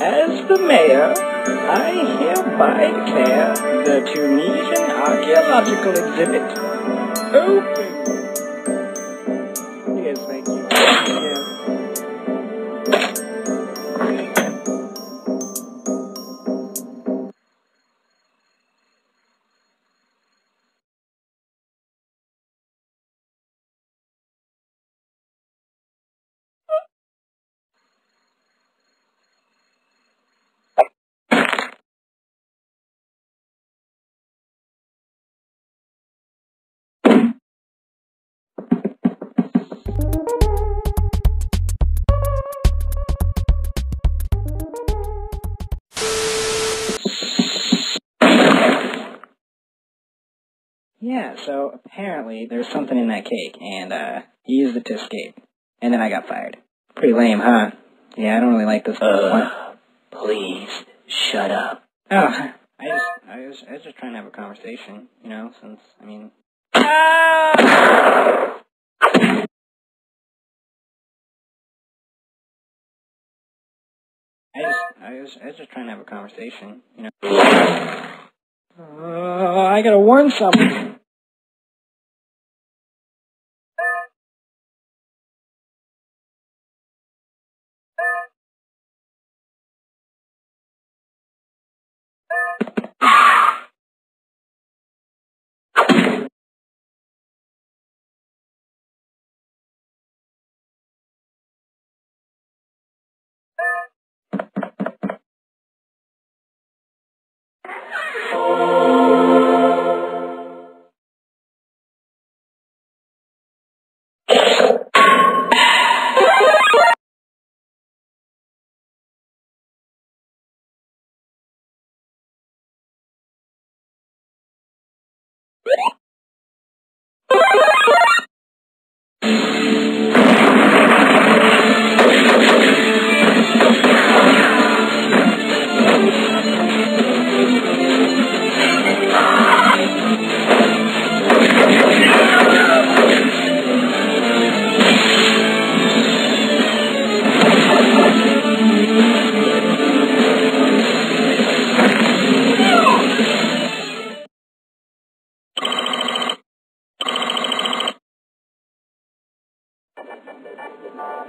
As the mayor, I hereby declare the Tunisian archaeological exhibit open. Yeah, so apparently there's something in that cake, and uh, he used it to escape. And then I got fired. Pretty lame, huh? Yeah, I don't really like this. Uh, please, shut up. Oh, I just, I was, I was just trying to have a conversation, you know, since, I mean. Ah! I just, I was, I was just trying to have a conversation, you know. Uh, I gotta warn someone.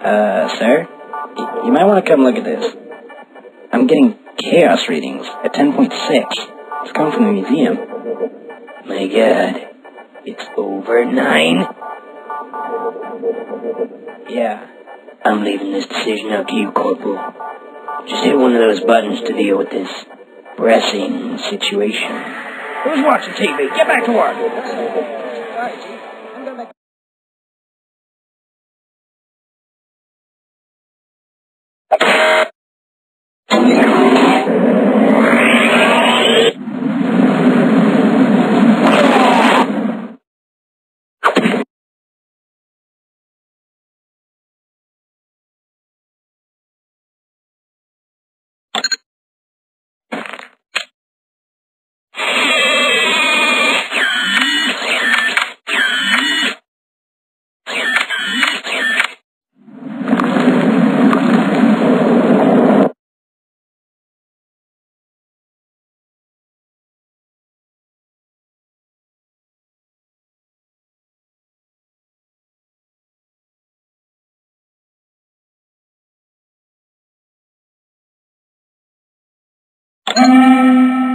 Uh, sir? You might want to come look at this. I'm getting chaos readings at 10.6. It's coming from the museum. My god, it's over nine. Yeah. I'm leaving this decision up to you, Corporal. Just hit one of those buttons to deal with this pressing situation. Who's watching TV? Get back to work! Thank